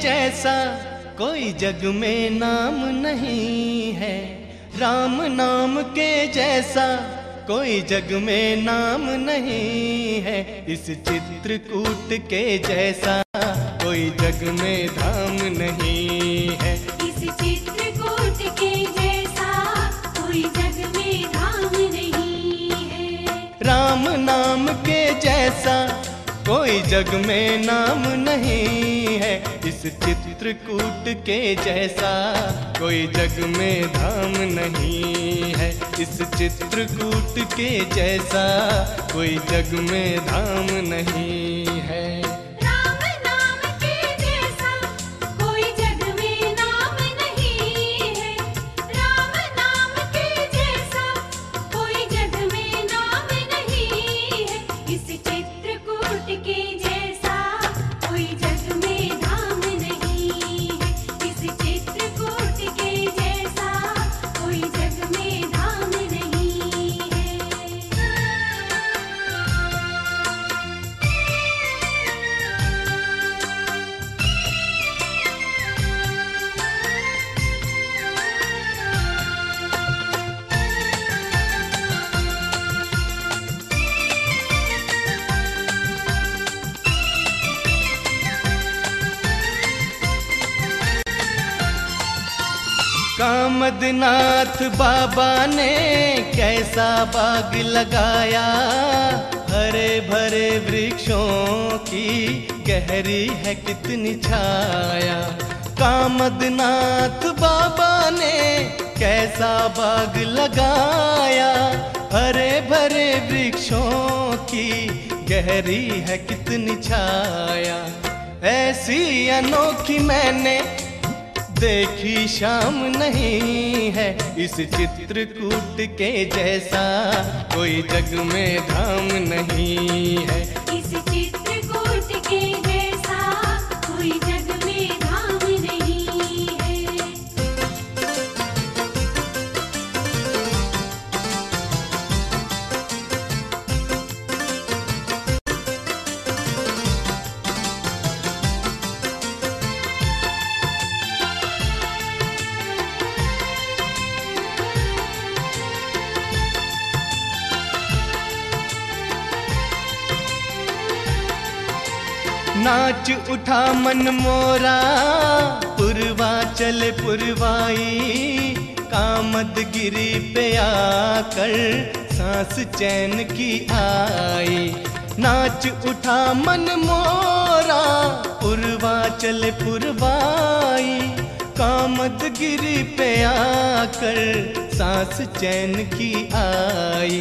जैसा कोई जग में नाम नहीं है। राम नाम के जैसा कोई जग में नाम नहीं है। इस चित्रकूट के जैसा कोई जग में धाम नहीं है। इस चित्रकूट के जैसा कोई जग में धाम नहीं है। राम नाम के जैसा कोई जग में नाम नहीं है। इस चित्रकूट के जैसा कोई जग में धाम नहीं है। इस चित्रकूट के जैसा कोई जग में धाम नहीं है। कामदनाथ बाबा ने कैसा बाग लगाया? हरे भरे वृक्षों की गहरी है कितनी छाया। कामदनाथ बाबा ने कैसा बाग लगाया? हरे भरे वृक्षों की गहरी है कितनी छाया। ऐसी अनोखी मैंने देखी शाम नहीं है इस चित्रकूट के जैसा कोई जग में धाम नहीं है। नाच उठा मन मोरा पुरवा चल पुरवाई, कामद गिरी पे आकर सांस चैन की आई। नाच उठा मन मोरा पुरवा चल पुरवाई, कामद गिरी पे आकर सांस चैन की आई।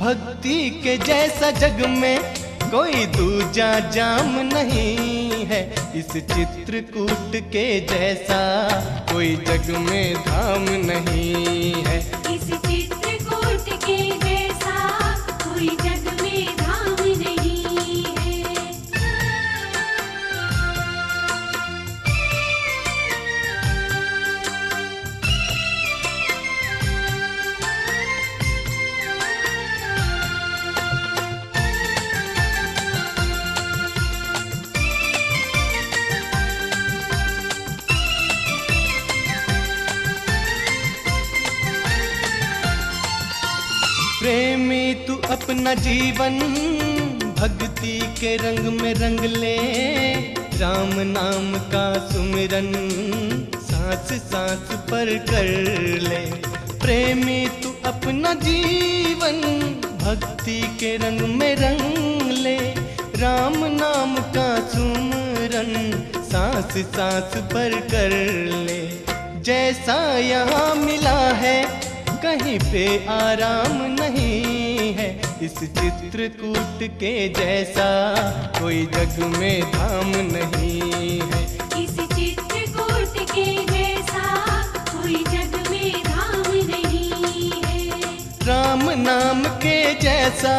भक्ति के जैसा जग में कोई दूजा जाम नहीं है। इस चित्रकूट के जैसा कोई जग में धाम नहीं है। तू अपना जीवन भक्ति के रंग में रंग ले। राम नाम का सुमिरन सांस सांस पर कर ले। प्रेमी तू अपना जीवन भक्ति के रंग में रंग ले। राम नाम का सुमरन सांस सांस पर कर ले। जैसा यहाँ मिला है, कहीं पे आराम नहीं। इस चित्रकूट के जैसा कोई जग में धाम नहीं है। इस चित्रकूट के जैसा कोई जग में धाम नहीं है। राम नाम के जैसा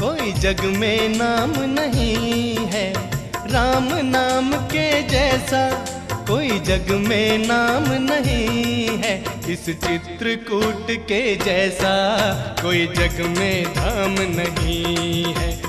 कोई जग में नाम नहीं है। राम नाम के जैसा कोई जग में नाम नहीं है। इस चित्रकूट के जैसा कोई जग में धाम नहीं है।